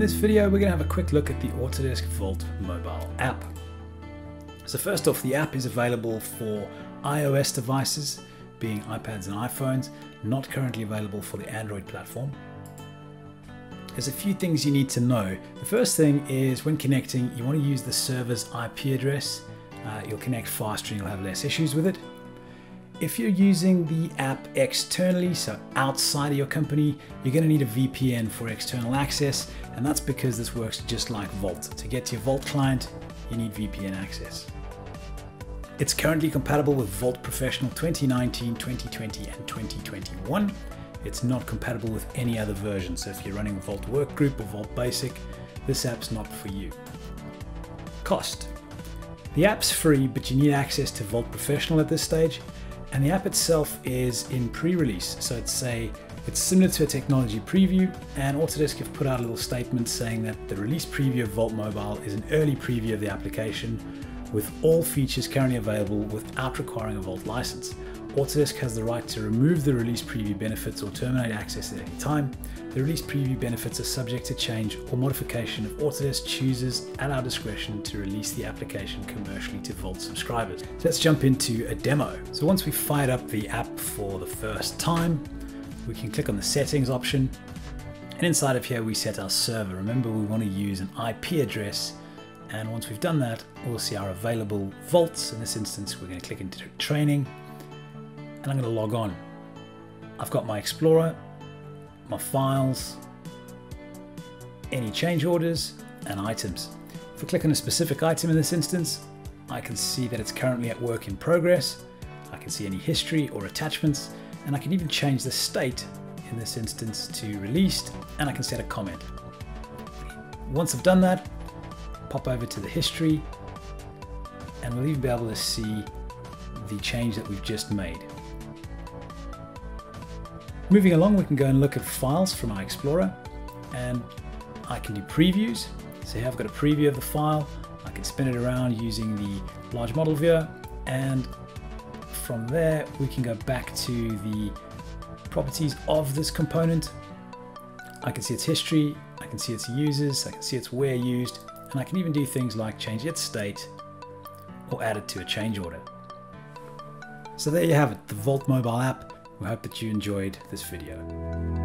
this video, we're going to have a quick look at the Autodesk Vault mobile app. So first off, the app is available for iOS devices, being iPads and iPhones, not currently available for the Android platform. There's a few things you need to know. The first thing is when connecting, you want to use the server's IP address. Uh, you'll connect faster and you'll have less issues with it. If you're using the app externally, so outside of your company, you're going to need a VPN for external access, and that's because this works just like Vault. To get to your Vault client, you need VPN access. It's currently compatible with Vault Professional 2019, 2020, and 2021. It's not compatible with any other version, so if you're running Vault Workgroup or Vault Basic, this app's not for you. Cost. The app's free, but you need access to Vault Professional at this stage, and the app itself is in pre-release. So it's a it's similar to a technology preview, and Autodesk have put out a little statement saying that the release preview of Vault Mobile is an early preview of the application with all features currently available without requiring a Vault license. Autodesk has the right to remove the release preview benefits or terminate access at any time. The release preview benefits are subject to change or modification if Autodesk chooses at our discretion to release the application commercially to Vault subscribers. So let's jump into a demo. So once we've fired up the app for the first time, we can click on the settings option and inside of here we set our server. Remember we want to use an IP address and once we've done that, we'll see our available vaults. In this instance, we're going to click into training and I'm going to log on. I've got my Explorer, my files, any change orders, and items. If I click on a specific item in this instance, I can see that it's currently at work in progress. I can see any history or attachments, and I can even change the state in this instance to released, and I can set a comment. Once I've done that, pop over to the history, and we'll even be able to see the change that we've just made. Moving along, we can go and look at files from our Explorer and I can do previews. So here I've got a preview of the file. I can spin it around using the large model viewer and from there we can go back to the properties of this component. I can see its history, I can see its users, I can see its where used, and I can even do things like change its state or add it to a change order. So there you have it, the Vault mobile app we hope that you enjoyed this video.